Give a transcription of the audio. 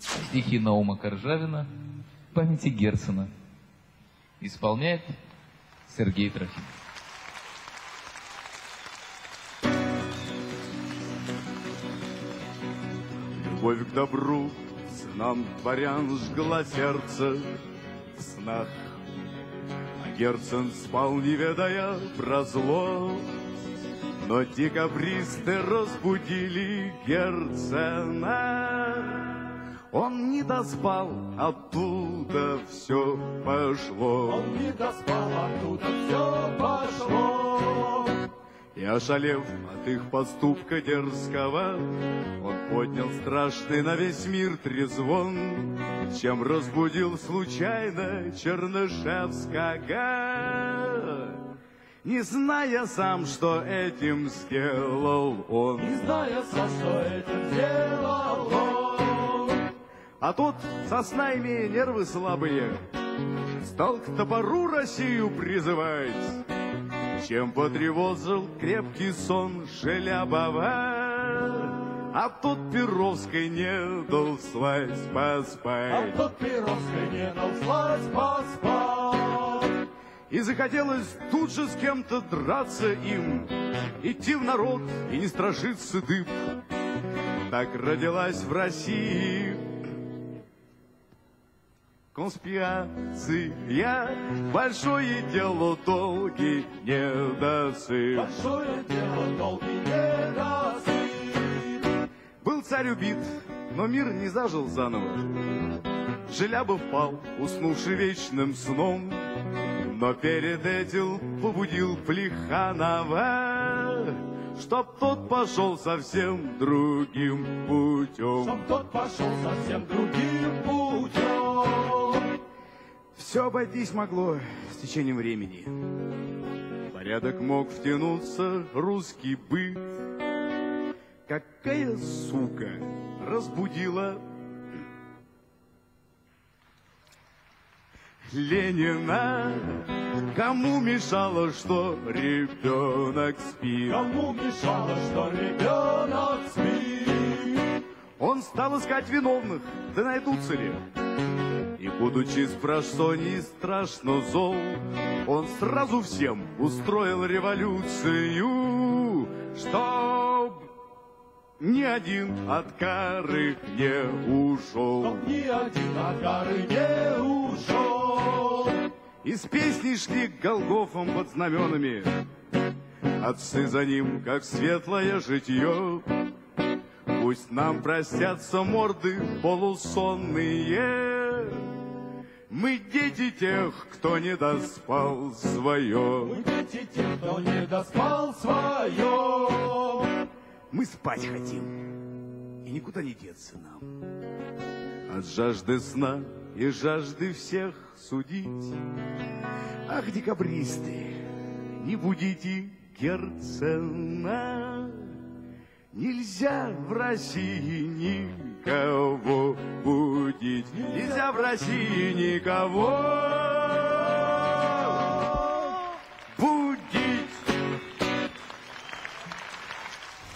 стихи Наума Коржавина памяти Герцена. Исполняет Сергей Трофимов. Любовь к добру, сынам дворян жгла сердце в снах. А Герцен спал, не ведая про зло, но декабристы разбудили Герцена. Он не доспал, оттуда все пошло. Он не доспал, оттуда все пошло. И ошалев от их поступка дерзкого, Он поднял страшный на весь мир трезвон, Чем разбудил случайно Чернышевского. Не зная сам, что этим сделал он. Не зная сам, что этим сделал он. А тот, сосна имея нервы слабые, Стал к топору Россию призывать, Чем потревожил крепкий сон Желябова. А тот Перовской не дал слазь А поспать. тот Перовской не дал слазь поспать. И захотелось тут же с кем-то драться им, Идти в народ и не страшиться дым. Так родилась в России конспирация, Большое дело, долгий недосып. Большое дело, долгий недосып. Был царь убит, но мир не зажил заново. Желябов пал, уснувший вечным сном, но перед этим побудил Плеханова, чтоб тот пошел совсем другим путем. Чтоб тот пошел совсем другим путем. Все обойтись могло с течением времени. В порядок мог втянуться русский быт. Какая сука разбудила Ленина? Кому мешало, что ребенок спит? Кому мешало, что ребенок спит? Он стал искать виновных, да найдутся ли? И будучи спрашивал не страшно зол, Он сразу всем устроил революцию, Чтоб ни один от кары не ушел. Чтоб ни один от горы не ушел. Из песни шли к Голгофам под знаменами, Отцы за ним, как светлое житье. Пусть нам простятся морды полусонные, Мы дети тех, кто не доспал свое. Мы дети тех, кто не доспал свое. Мы спать хотим, и никуда не деться нам. От жажды сна и жажды всех судить. Ах, декабристы, не будите Герцена. Нельзя в России никого будить, нельзя в России никого